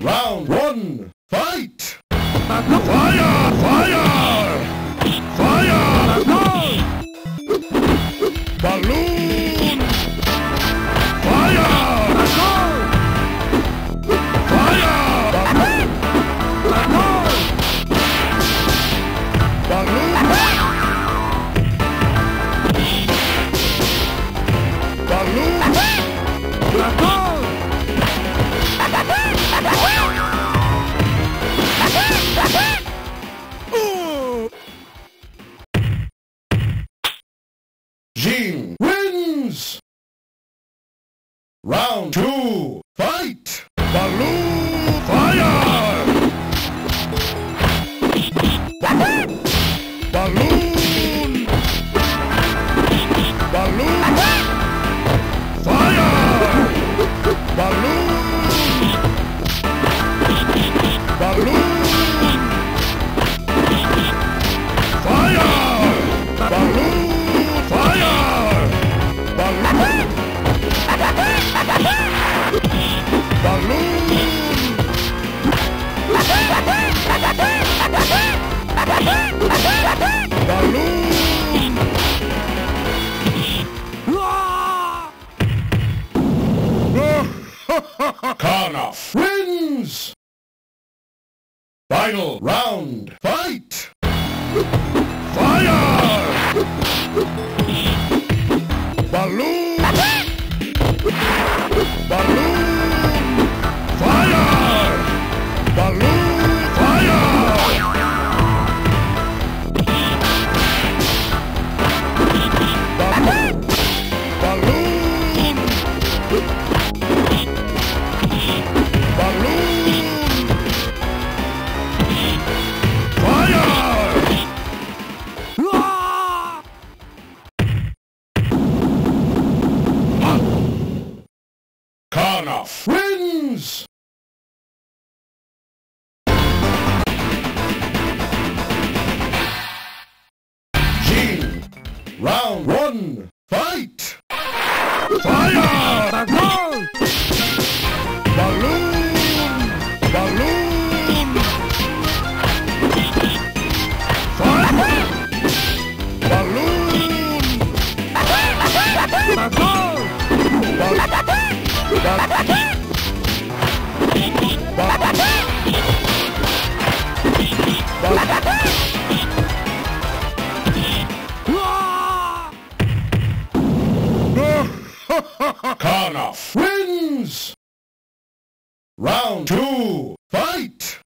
Round one, fight! Fire! Fire! Fire! Balloon! on. Round two, fight!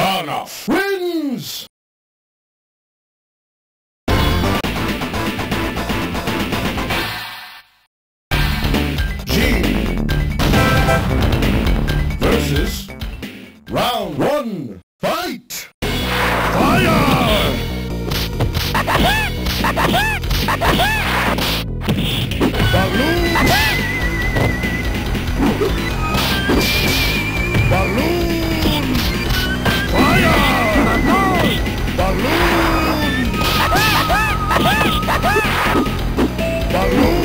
Karnov wins! Jean versus round one. Fight! Fire! Balloon! Balloon! Balloon!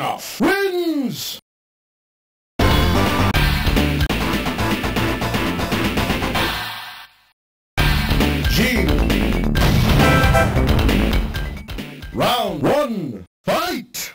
Karnov wins! Jean. Round one. Fight!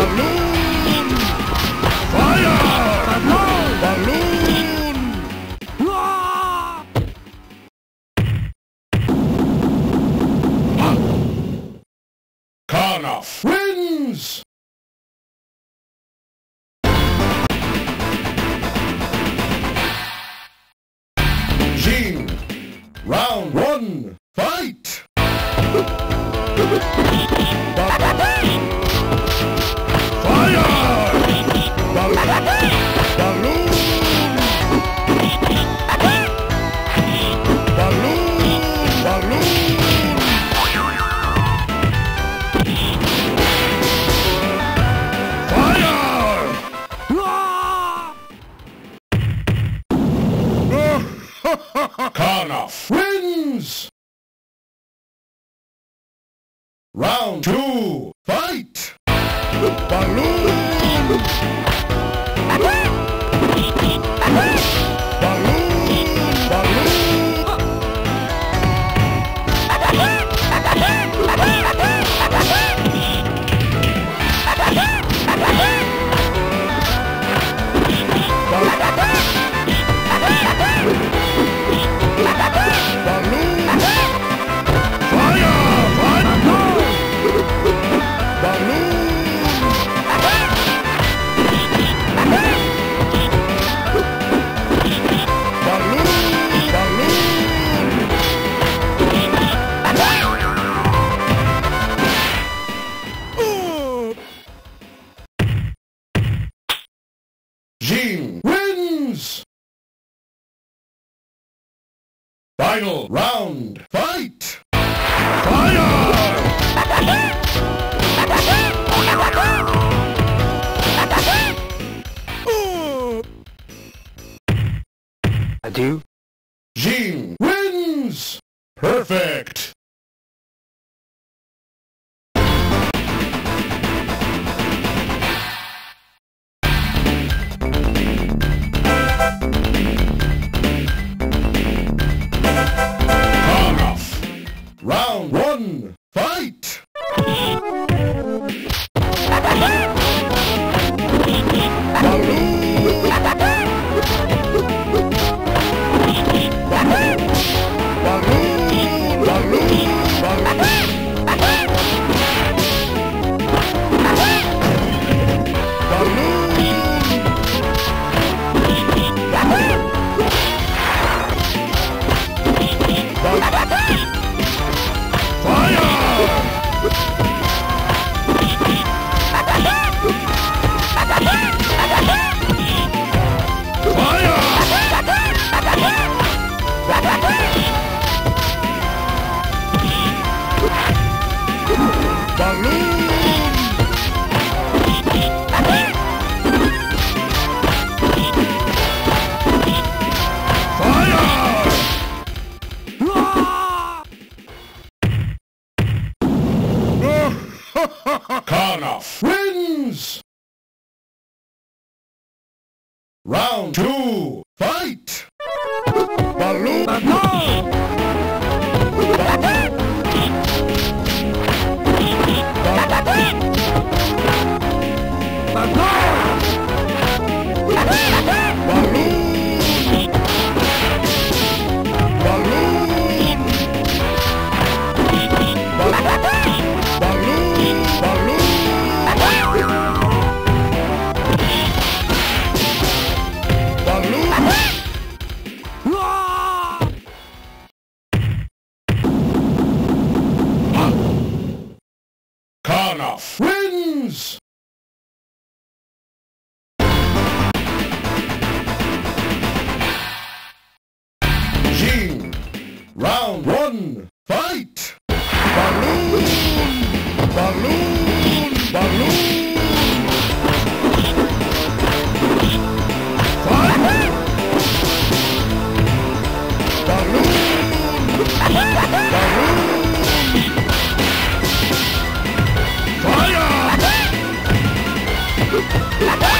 Balloon! Fire! Balloon! Karnov wins! Jean. Round one. Fight! Karnov wins! Round two, fight! Balloon! Final round, fight! Fire! Adieu. Jean wins! Perfect! Jean, round one, fight! Balloon! Balloon! Balloon! Fire! Balloon!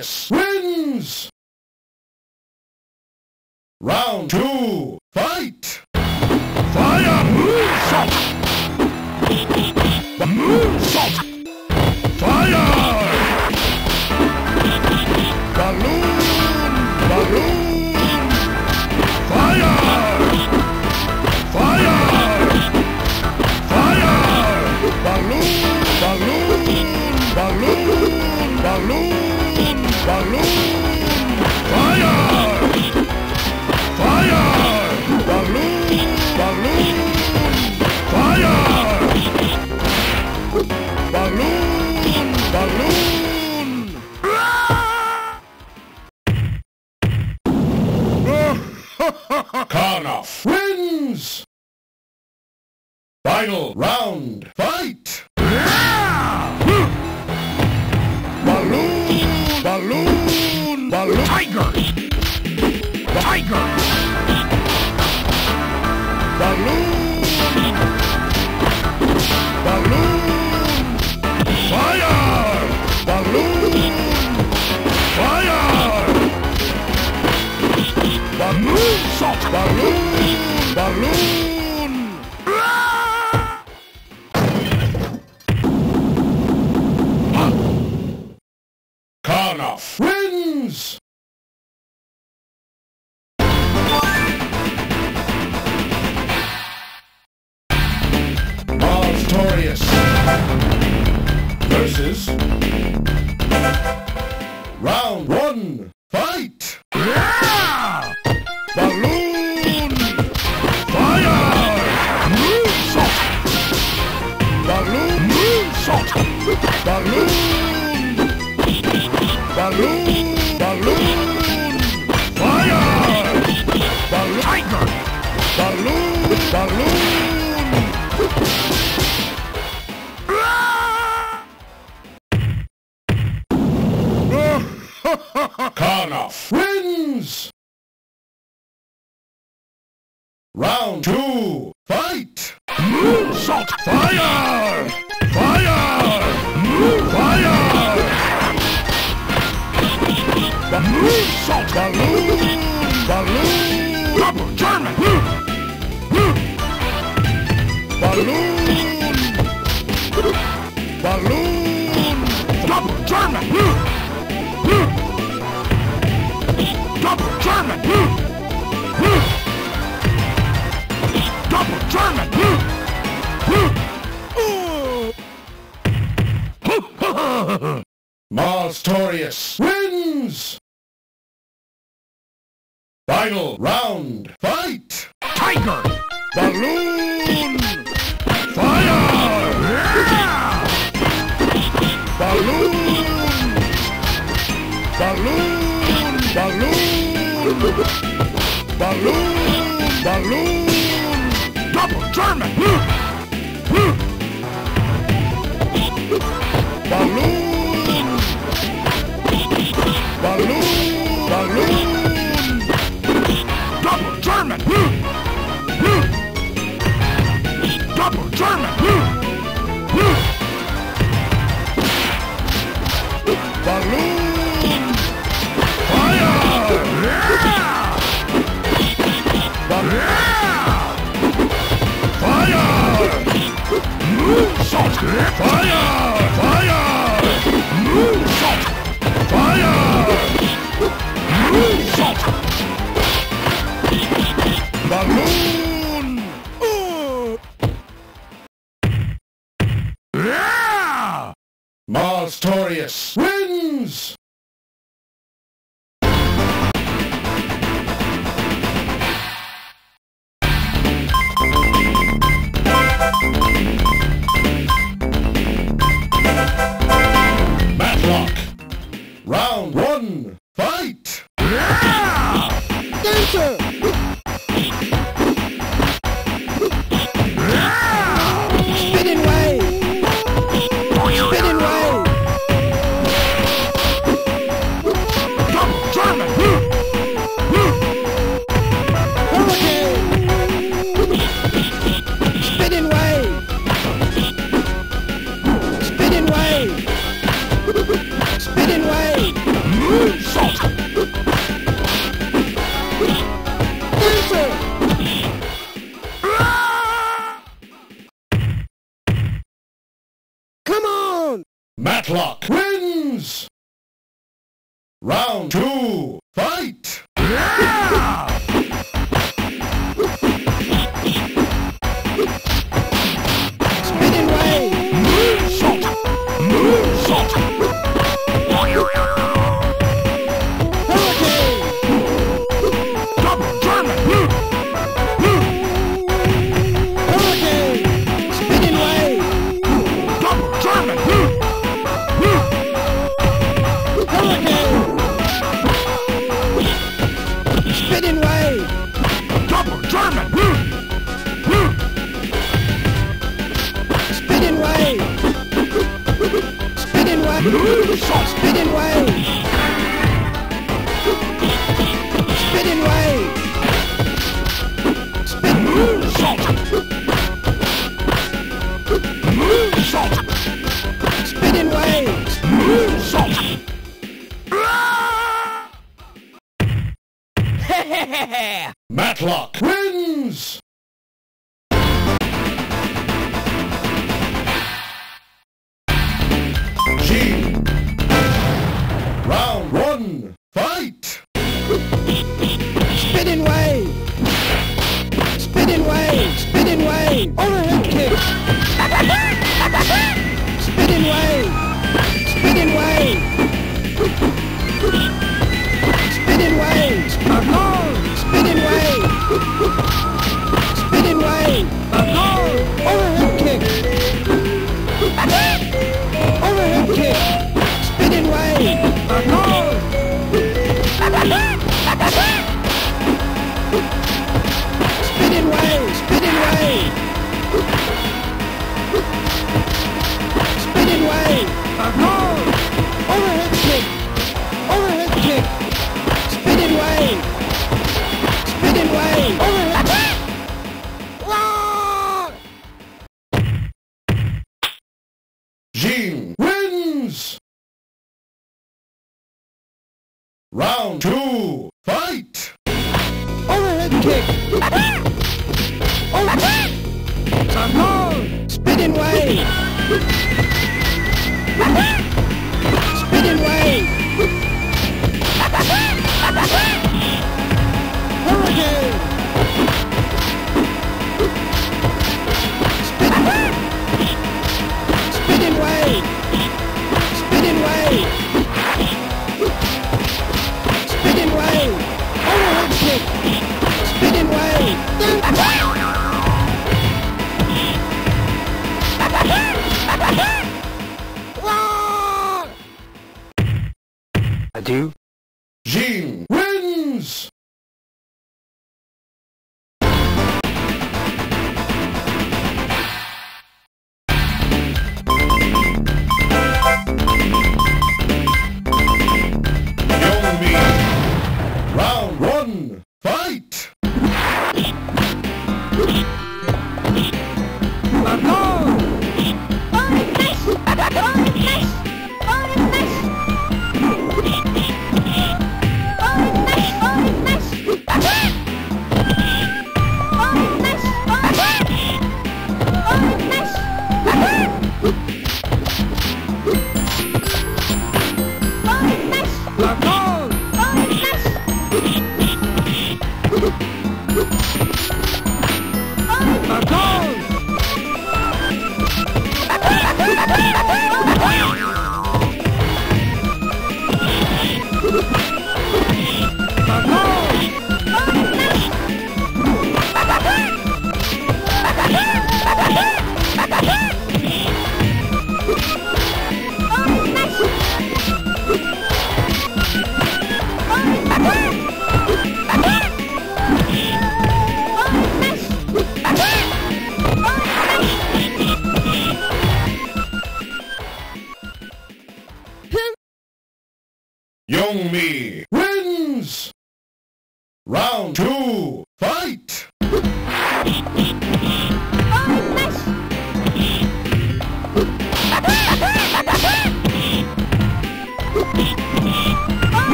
Torius wins! Round two, fight! Wins! Final round, fight! Balloon! Balloon! Balloon! Tiger! Tiger! Balloon! Balloon! Fire! Balloon! Fire! Balloon! Salt! Balloon! Karnov wins! Marstorius versus Round one, fight! Balloon! Balloon! Balloon! Fire! Balloon! Tiger! Balloon! Balloon! Wins! Round two, fight! Moonsault! Fire! Balloon! Balloon! Double German! Balloon! Balloon! Double German! Double German! Marstorius wins! Final round, fight! Tiger! Balloon! Fire! Balloon! Balloon! Balloon! Balloon! Balloon! Double German! Double German! Double German! Balloon! Fire! Fire! Moonsault! Fire! Fire! Moonsault! Fire! Moonsault! Balloon! Marstorius wins! Round one, fight! Spinning Matlok wins! Round two, fight! Spinning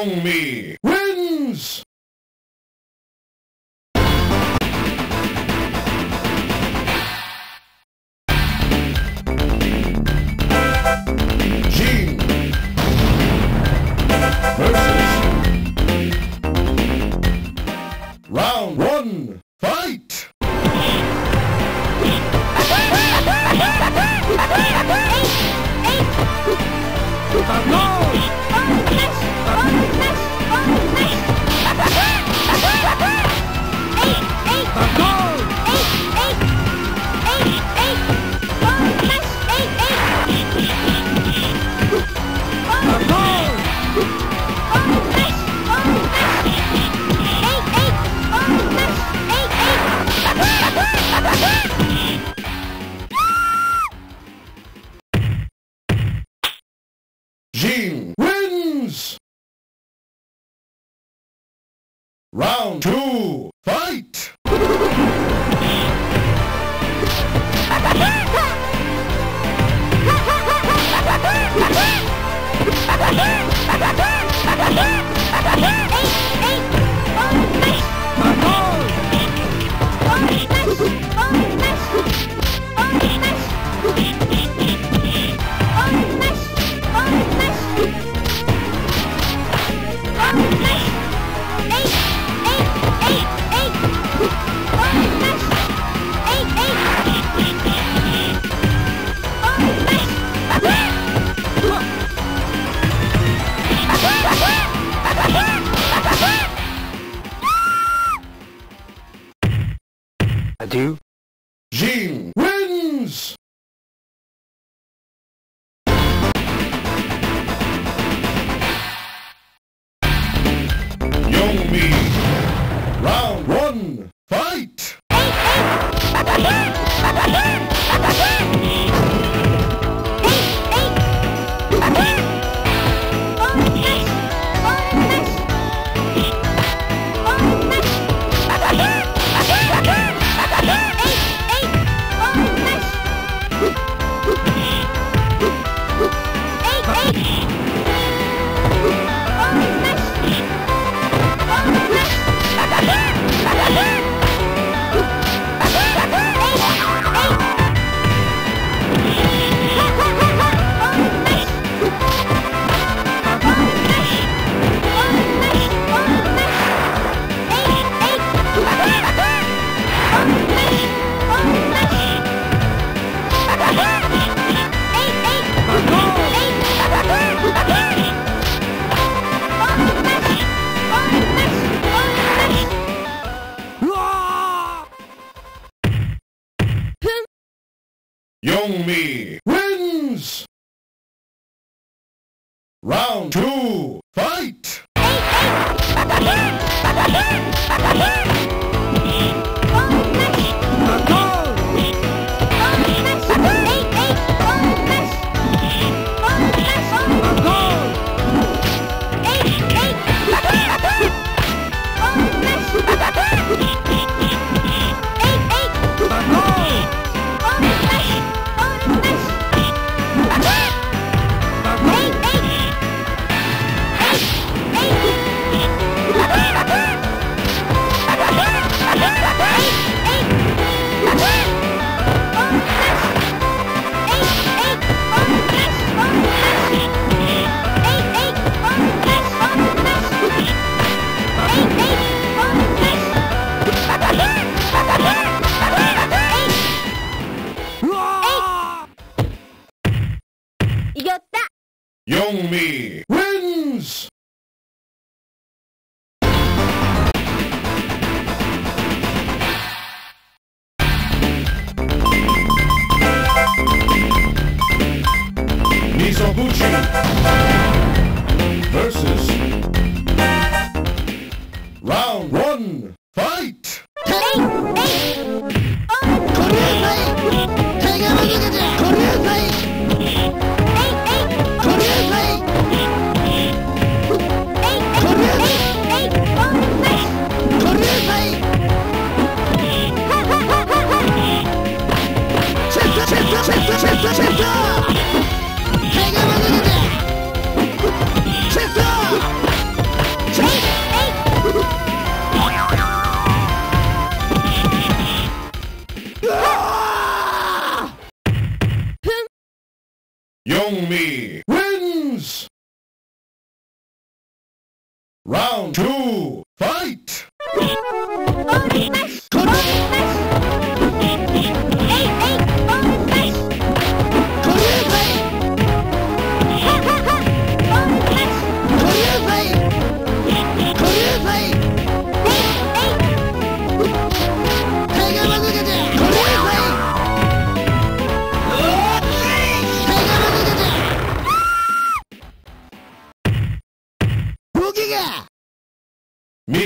Yungmie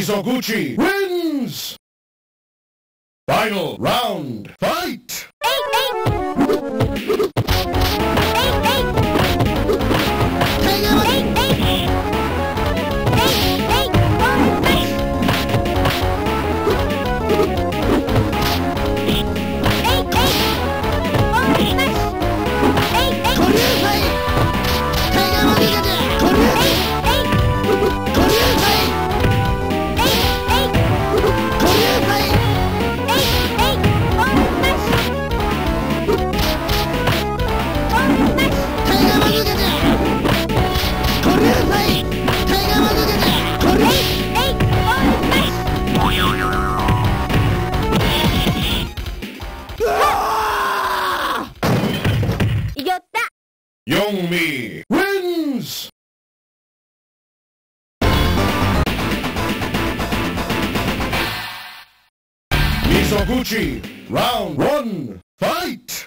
Mizoguchi wins! Final round, fight! Eight, eight. eight, eight. Comey wins! Mizoguchi, round one, fight!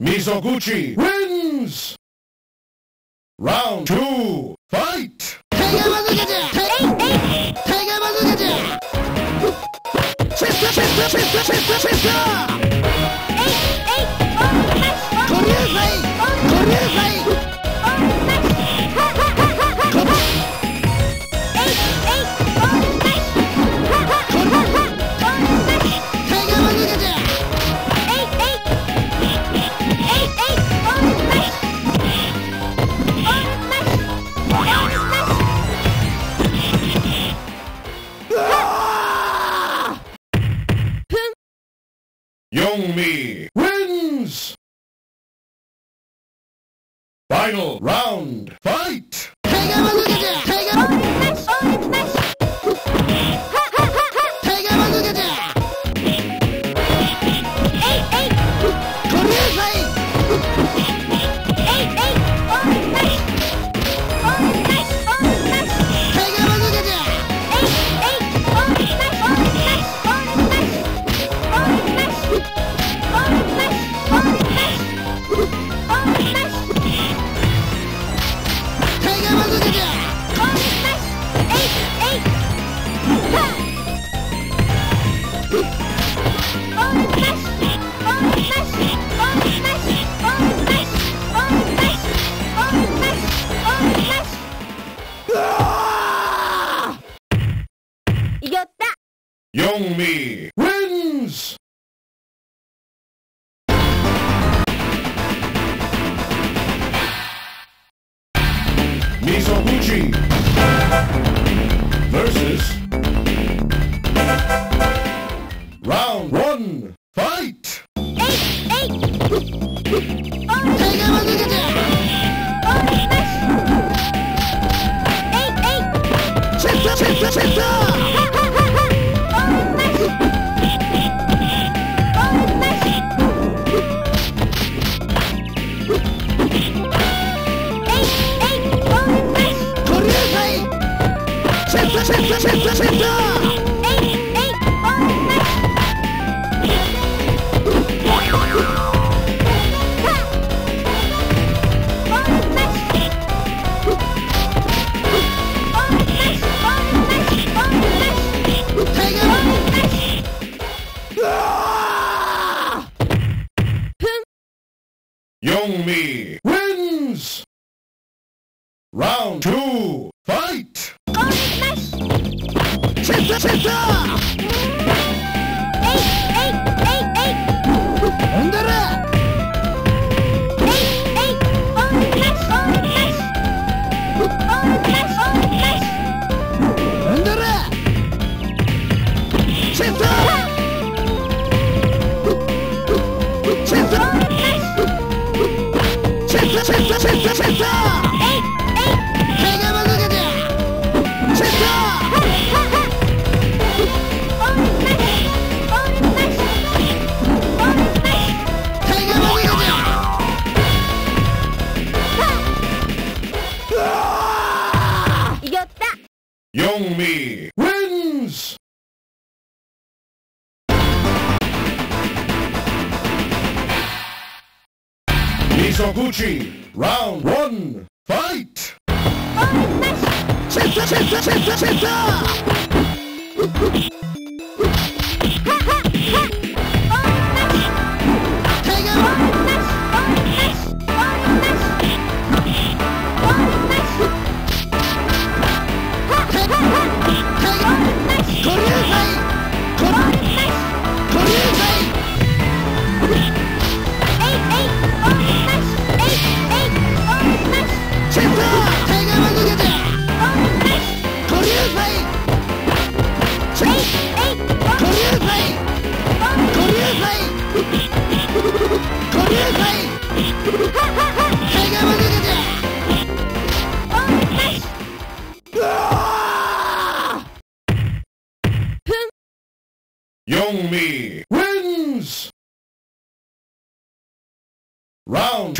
Mizoguchi wins! Round two, fight! Sister, sister, sister, sister, sister! Yungmie wins! Final round, fight! Yungmie.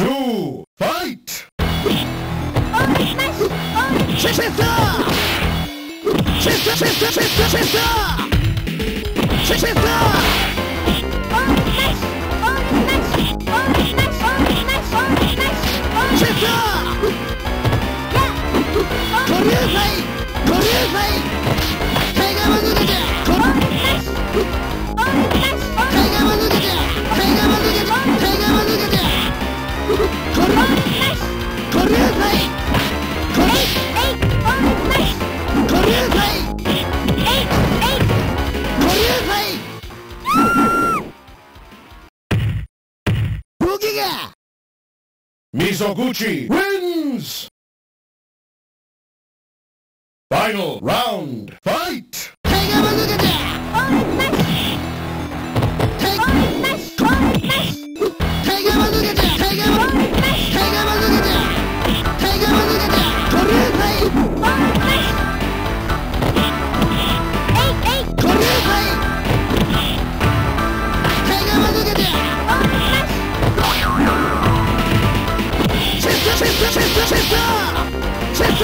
two, fight! Korean fight! Korean fight! 手がまぐれだ! Mizoguchi wins! Final round, fight!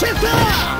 撤！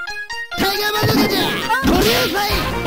タ山ガーじゃこれをさえ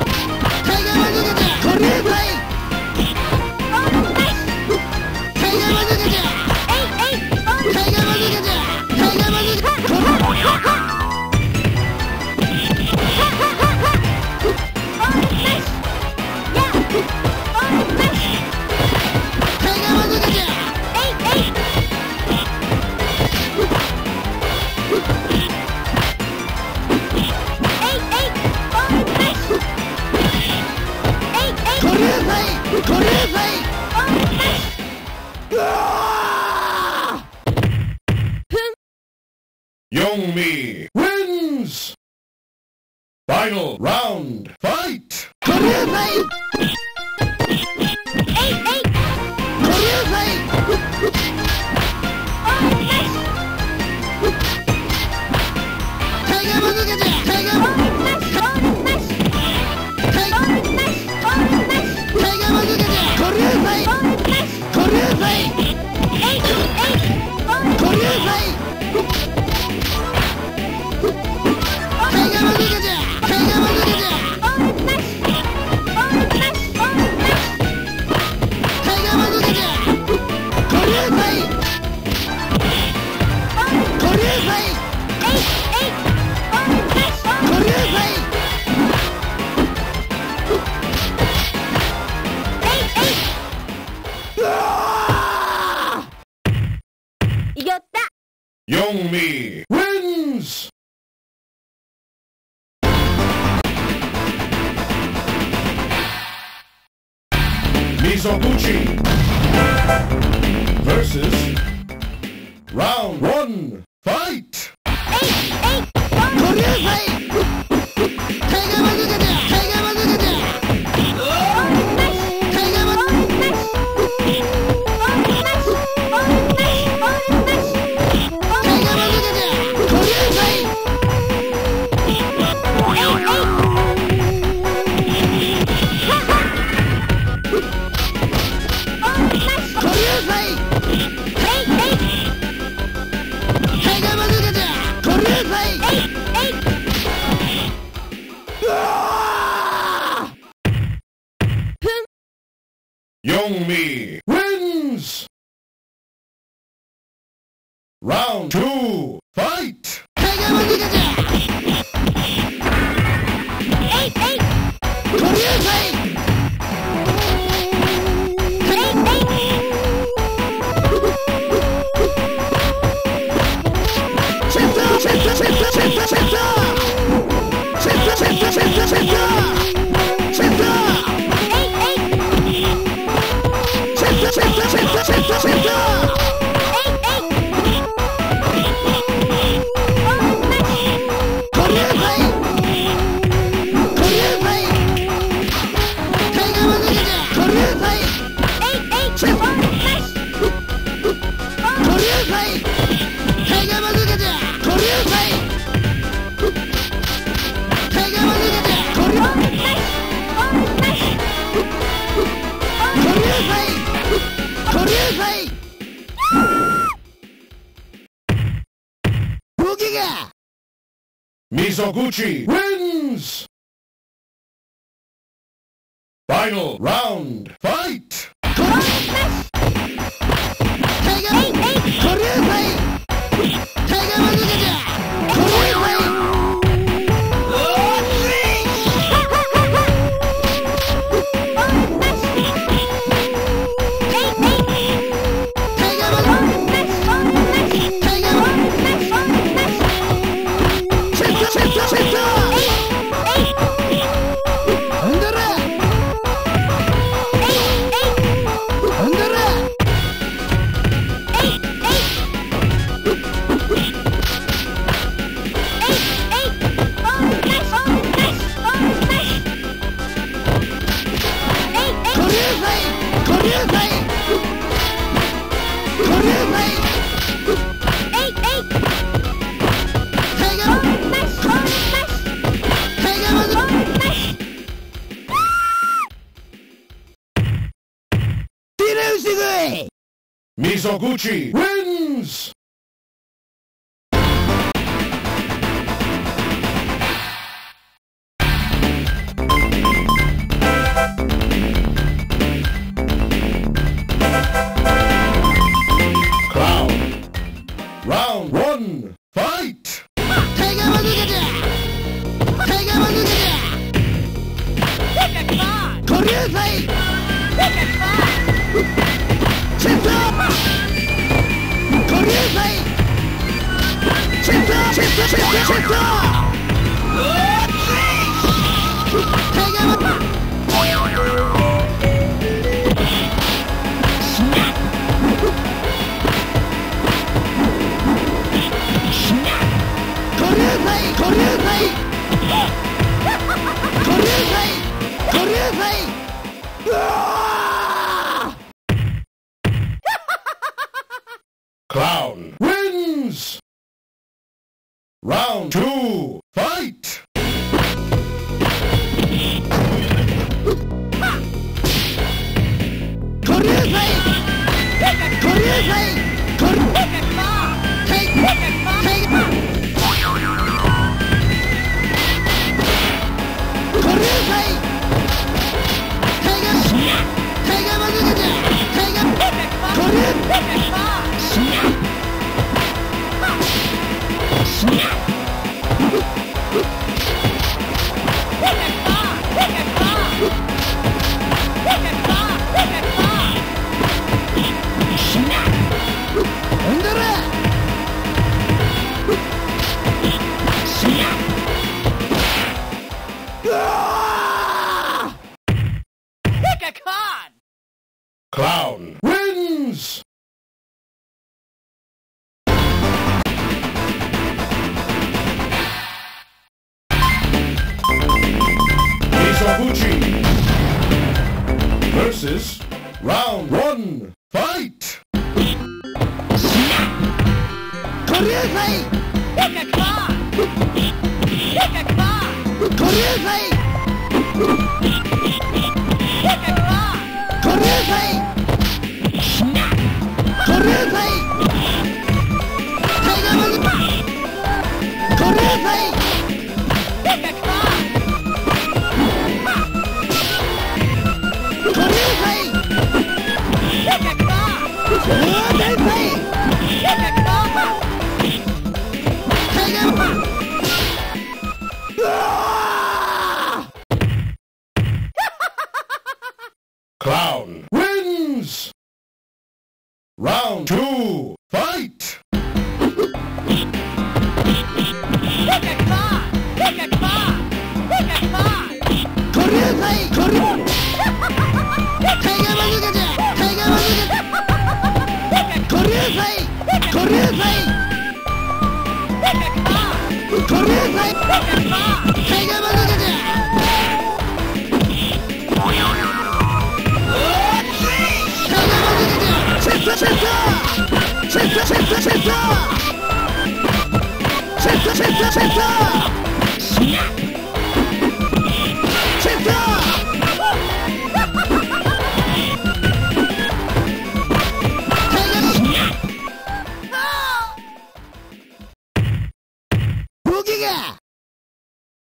Mizoguchi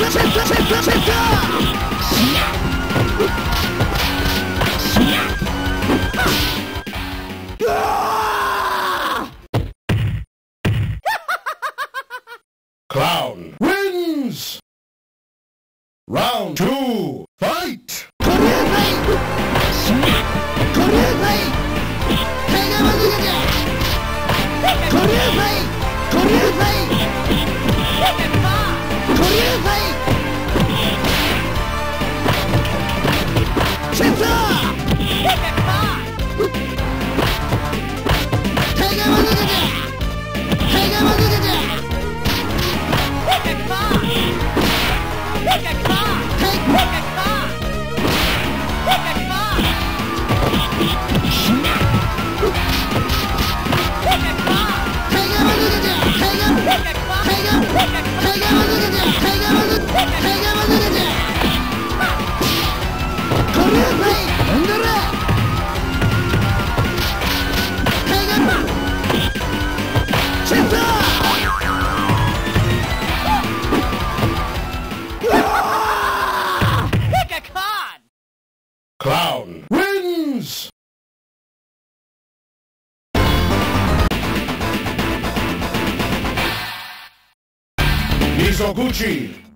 Let's go!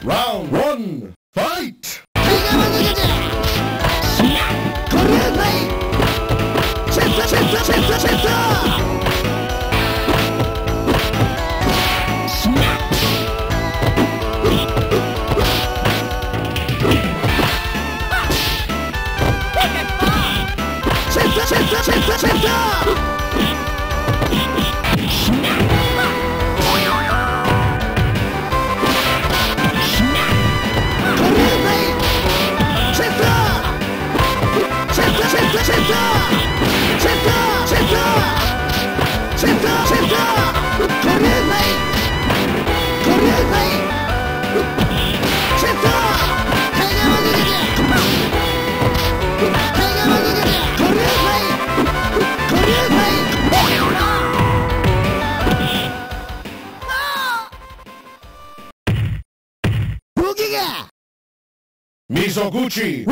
Round one, fight! Gucci.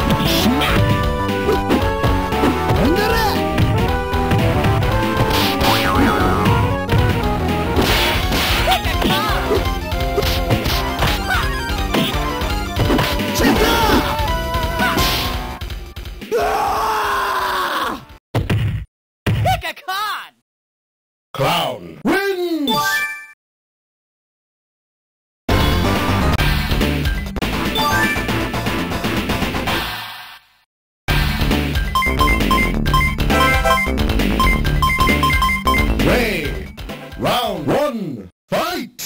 Clown wins! Ray, round one, fight!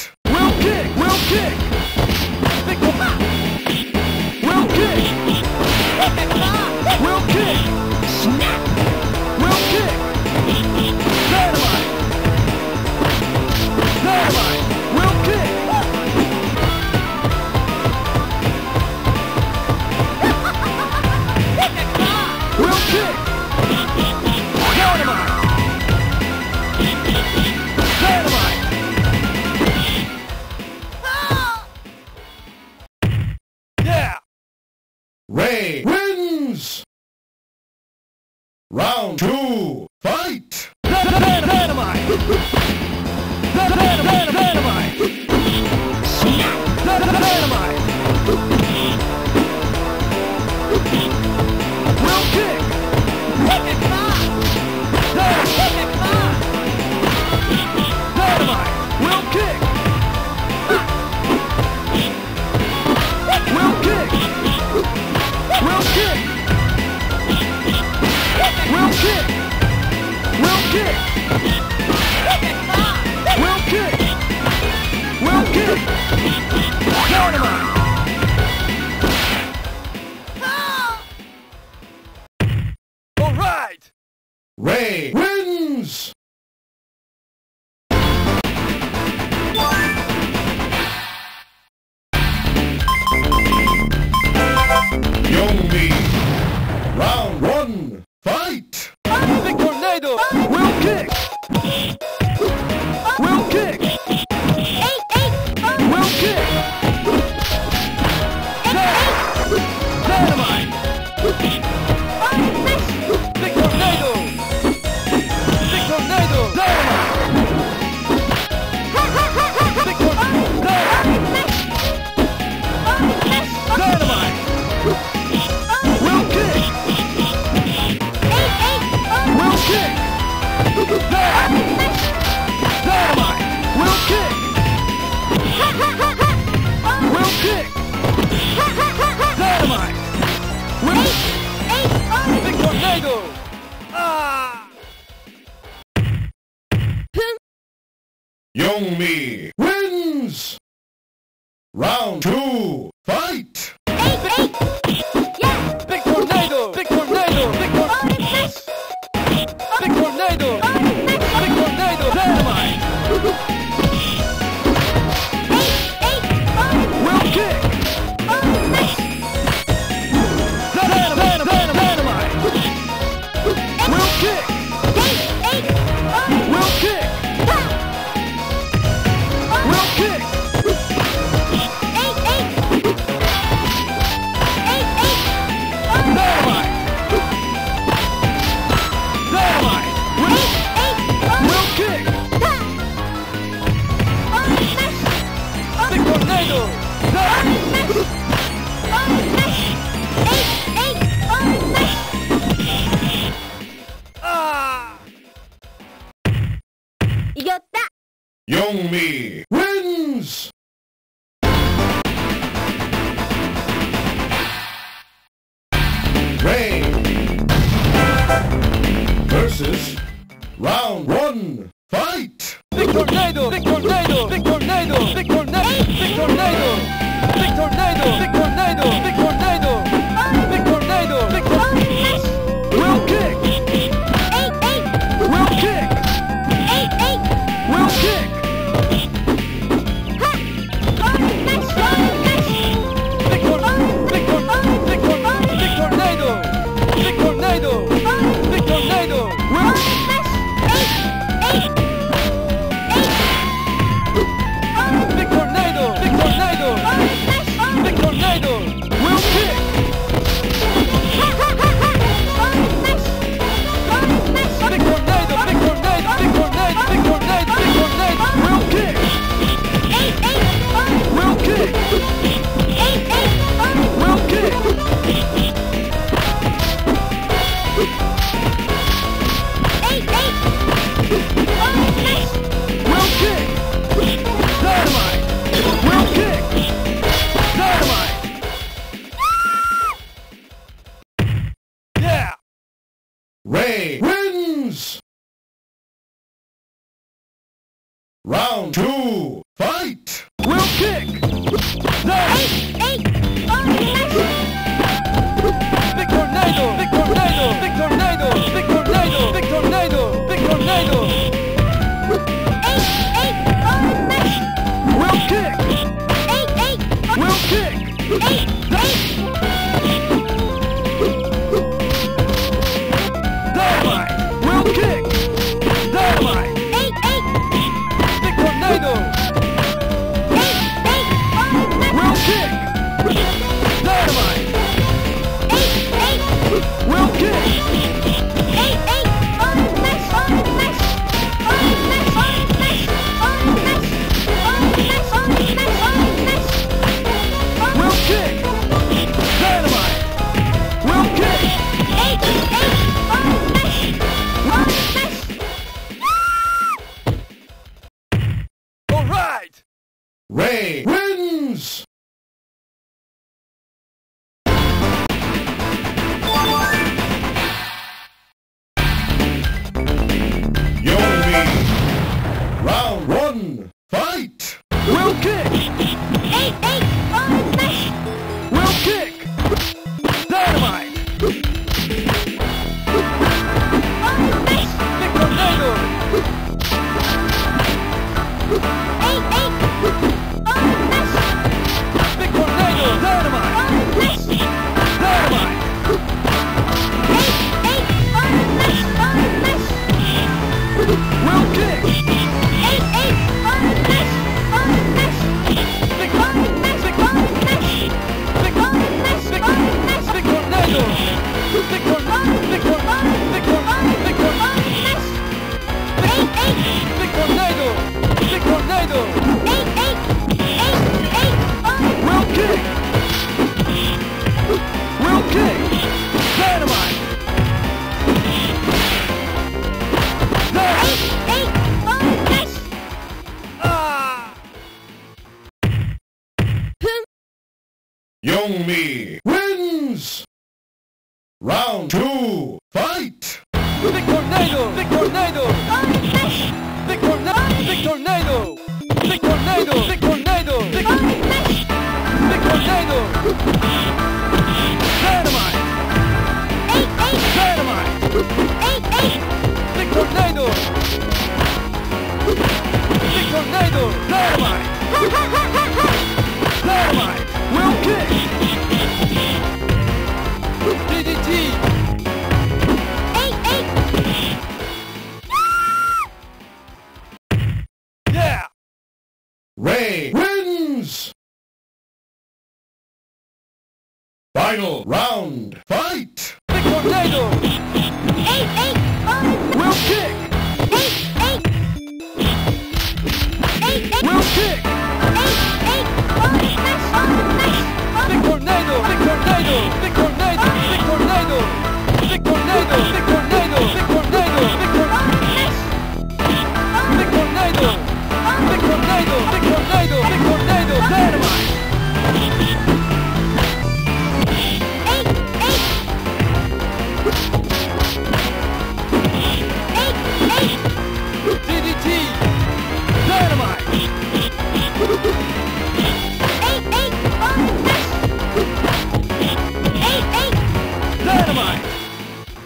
Dynamite!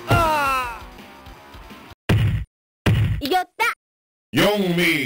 Ah! よった !4 ミリ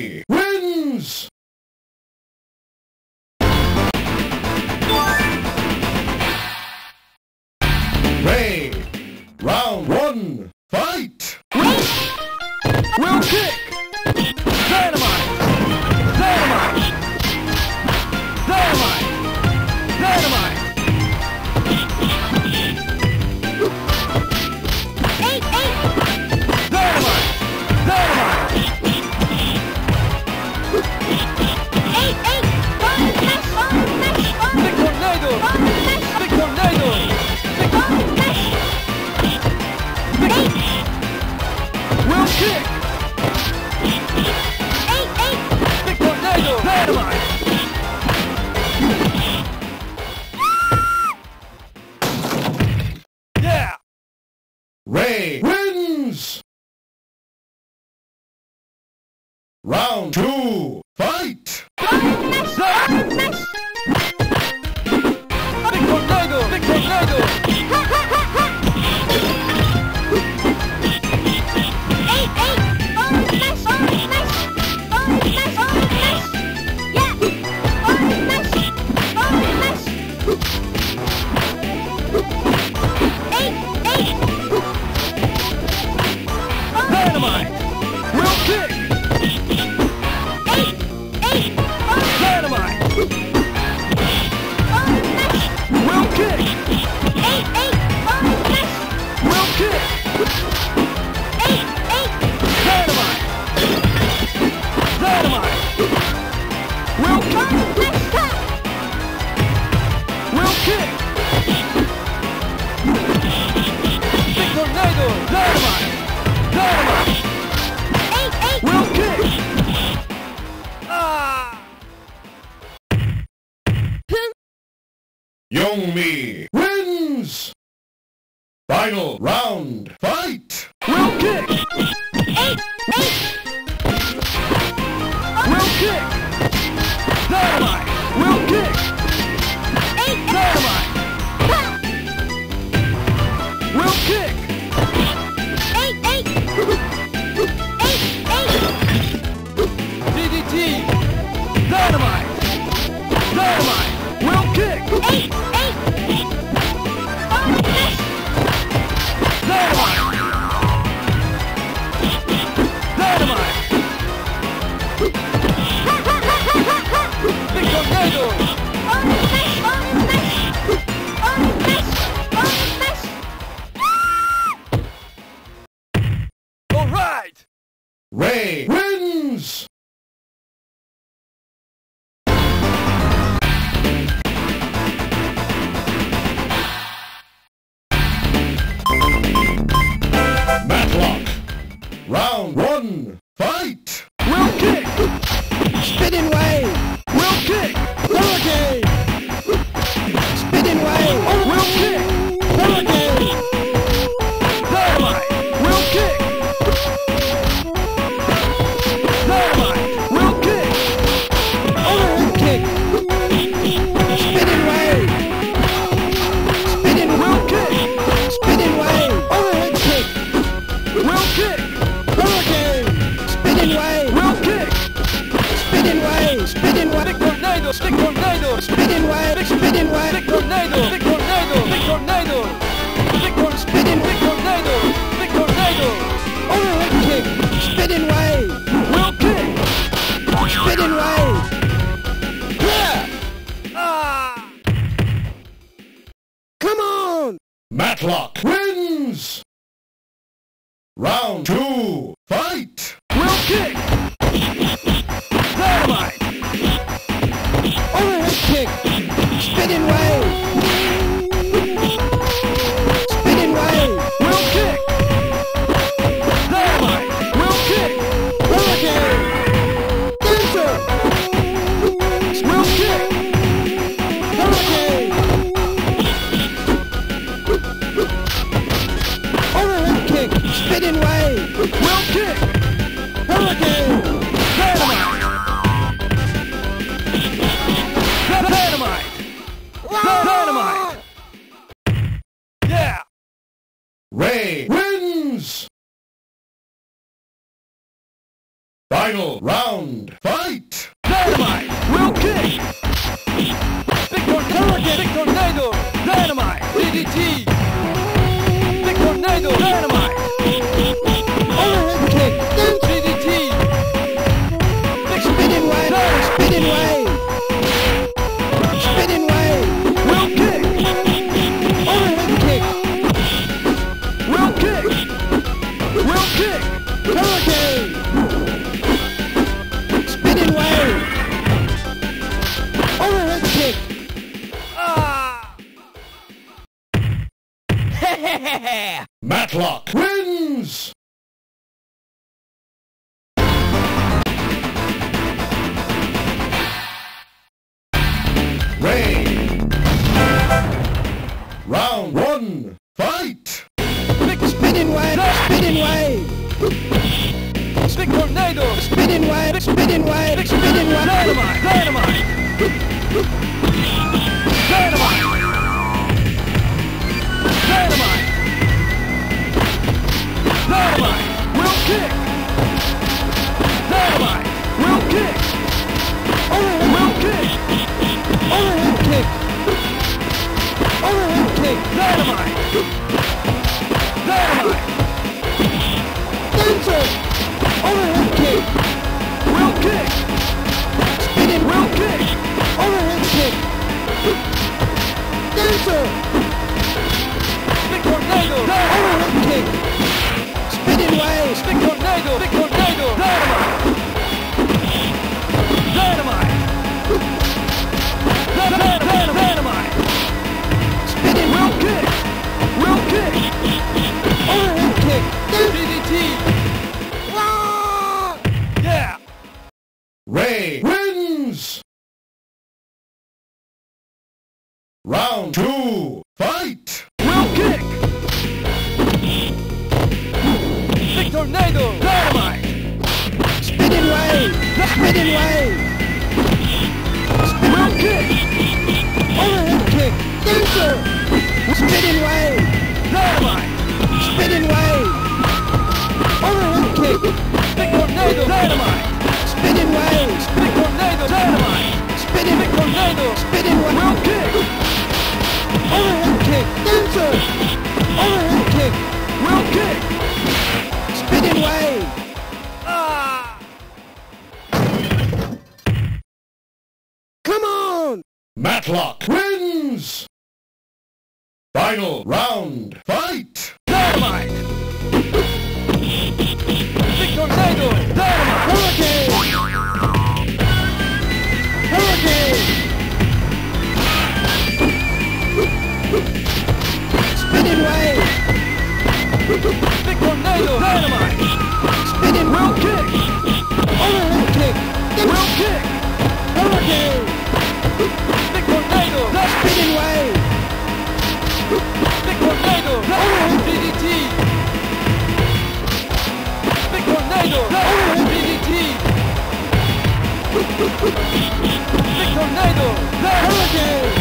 Matlok wins! Ray! Round one. Fight! Spinning wave. Spinning wave. big tornado, Spinning wave. Spinning wave. Spinning wave. Dynamite! Dynamite! Dynamite! Dynamite! Wheel kick! Dynamite! Wheel kick! Oh, Wheel kick! Oh, Overhead kick. Oh, Overhead kick. Dynamite! Dynamite! Dancer. Overhead kick. Wheel kick! Spinning Wheel kick! Overhead kick. Dancer. big tornado, Overhead kick. Dynamite! Dynamite! Dynamite! Dynamite! Kick! Kick! Kick. Yeah! Ray wins! Round two. Wheel kick! Overhead kick. Spinning wave. Spinning. Overhead kick. big tornado, tornado! Spinning big tornado, Spinning kick! Overhead kick. Dancer. Overhead kick. Kick! Spinning wave. Matlok wins! Final round, fight! Dynamite! Big Tornado! Dynamite! Hurricane! Hurricane! Spinning wave! Big Tornado! Dynamite! Spinning wheel kick! Overhead kick! Wheel kick! Hurricane! The tornado! The spinning wave! The tornado! The DDT! The tornado! The DDT! The tornado! The hurricane!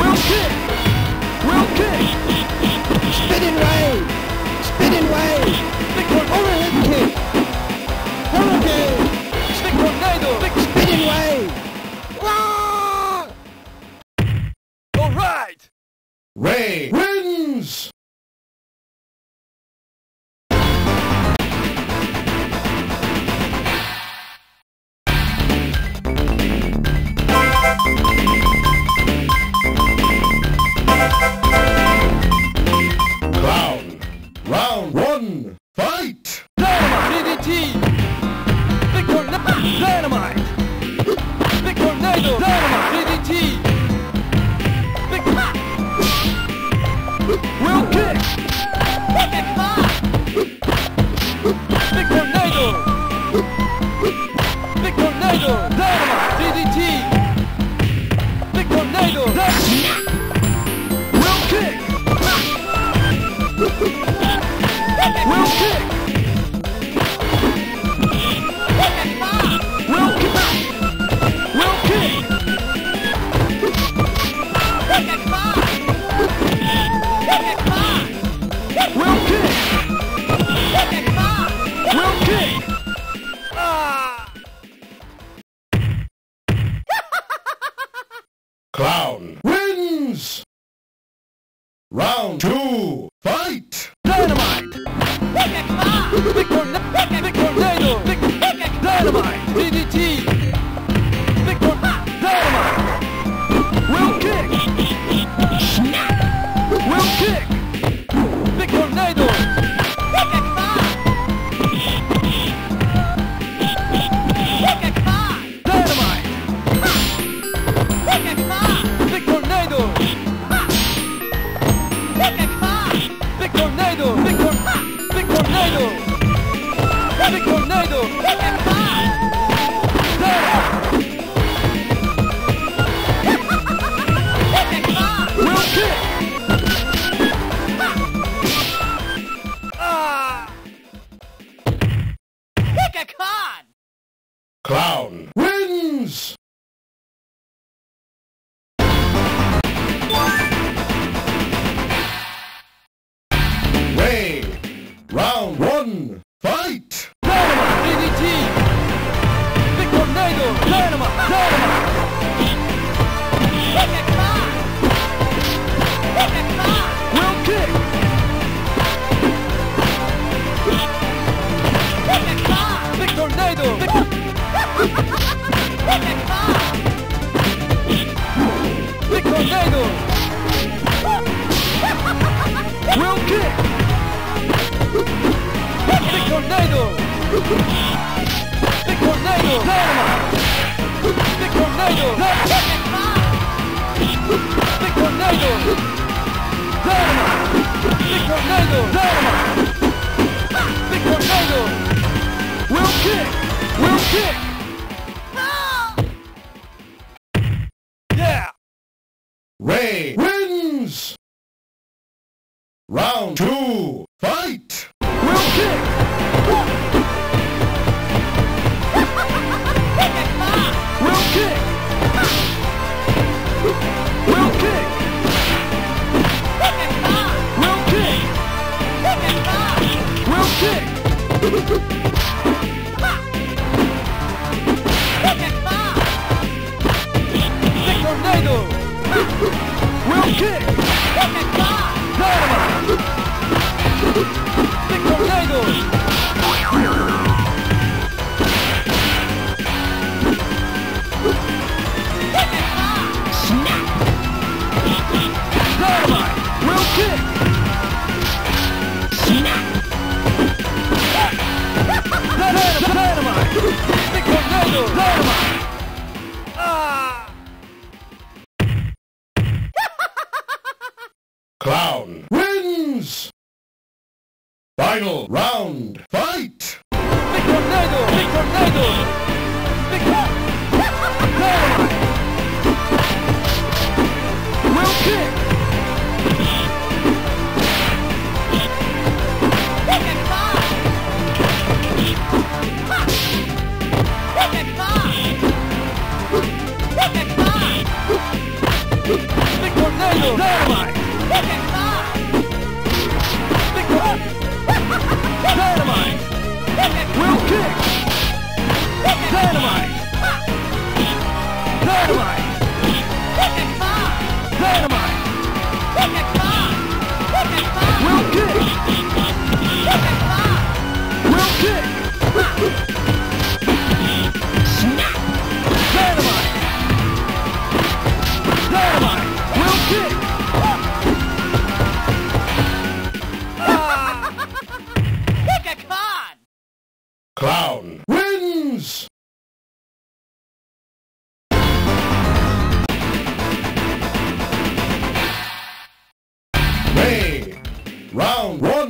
Wheel kick! Wheel kick! Spinning wave! Spinning wave! The tornado! Overhead kick! Hurricane! Rain. Rain.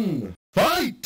One. Fight!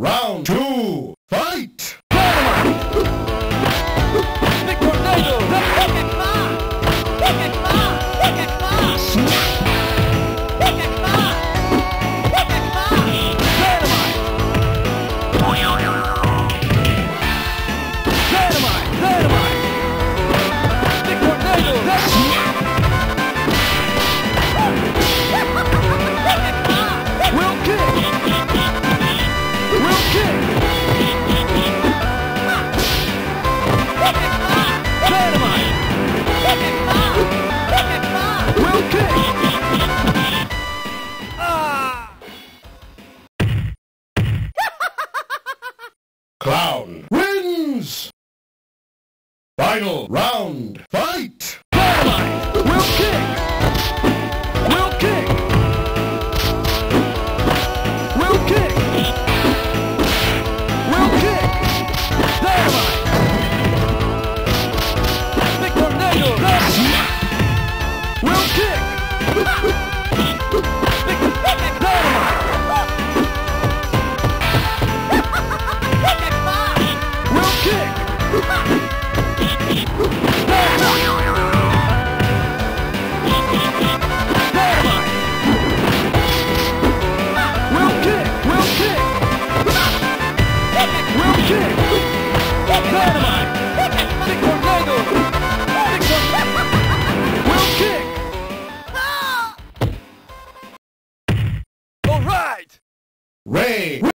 Round two.